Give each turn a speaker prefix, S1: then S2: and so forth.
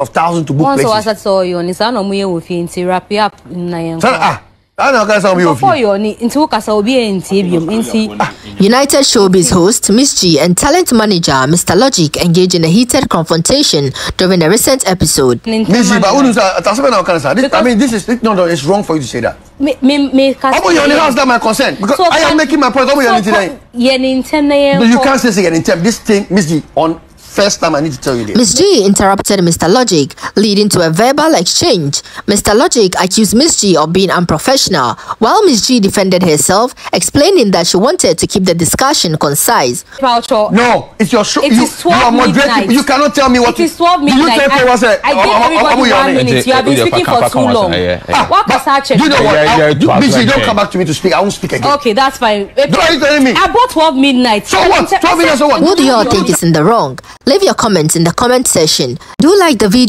S1: of thousands to book
S2: Once
S1: places.
S2: was saw you ni saa na ɔmo yɛ wɔ fie nti wrap up na
S1: Sana ah, I know guys some of
S2: Nkɔfɔ
S1: you.
S2: yɛ ɔni nti wo kasa obi nti
S3: United Showbiz host Miss G and talent manager Mr. Logic engaged in a heated confrontation during a recent episode.
S1: Miss, but who knows? That's what I'm kind of say. This- I mean, this is no, no. It's wrong for you to say that.
S2: me me me kasa.
S1: Omo your house that my concern because I am making my point. Omo your today.
S2: ne ntɛm na
S1: But you can't say again in term. This thing, Miss G, on first time I need to tell you this.
S3: MzGee interrupted Mr. Logic, leading to a verbal exchange. Mr. Logic accused MzGee of being unprofessional, while MzGee defended herself, explaining that she wanted to keep the discussion concise.
S1: No, it's your show.
S2: It
S1: you,
S2: is 12
S1: you are moderating.
S2: midnight.
S1: You cannot tell me what
S2: It is 12
S1: Do you
S2: midnight.
S1: tell me what's
S2: I, I gave everybody one minute. You have been speaking for too long.
S1: Ah,
S2: What
S1: but
S2: kasa check?
S1: You know what?
S4: Yeah, yeah,
S1: I-
S4: to MzGee,
S1: don't come back to me to speak. I won't speak again.
S2: Okay, that's fine.
S1: No, you telling me?
S2: I bought 12 midnight.
S1: So what? 12 midnight, so what?
S3: Who do you all think is in the wrong? Leave your comments in the comment section. Do like the video.